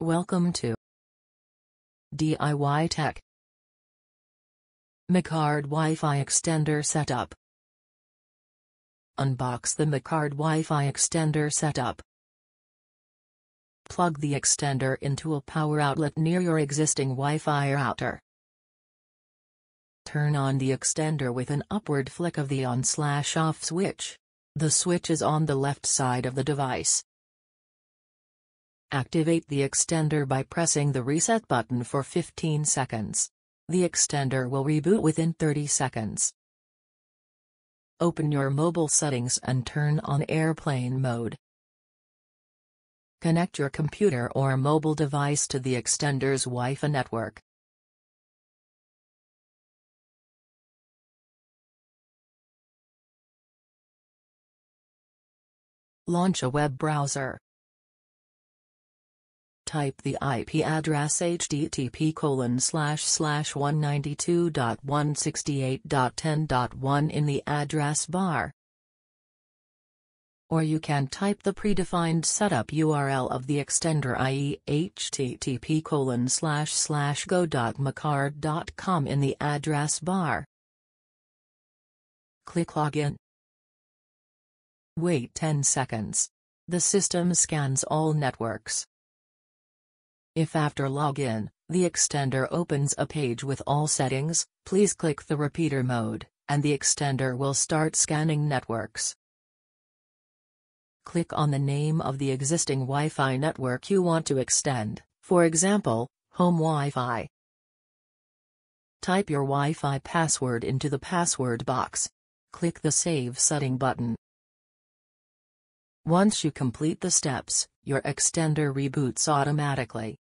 Welcome to DIY Tech Macard Wi-Fi extender setup Unbox the Macard Wi-Fi extender setup Plug the extender into a power outlet near your existing Wi-Fi router. Turn on the extender with an upward flick of the on-slash-off switch. The switch is on the left side of the device. Activate the extender by pressing the reset button for 15 seconds. The extender will reboot within 30 seconds. Open your mobile settings and turn on airplane mode. Connect your computer or mobile device to the extender's Wi-Fi network. Launch a web browser. Type the IP address http colon slash slash 192.168.10.1 in the address bar. Or you can type the predefined setup URL of the extender i.e. http colon slash slash go.macard.com in the address bar. Click Login. Wait 10 seconds. The system scans all networks. If after login, the extender opens a page with all settings, please click the repeater mode, and the extender will start scanning networks. Click on the name of the existing Wi-Fi network you want to extend, for example, Home Wi-Fi. Type your Wi-Fi password into the password box. Click the Save Setting button. Once you complete the steps, your extender reboots automatically.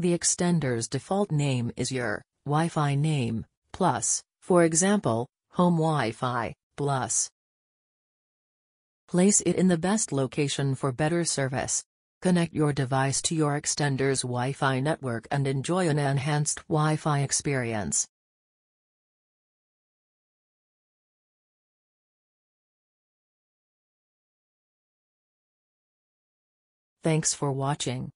The extender's default name is your Wi-Fi name, plus, for example, Home Wi-Fi, plus. Place it in the best location for better service. Connect your device to your extender's Wi-Fi network and enjoy an enhanced Wi-Fi experience. Thanks for watching.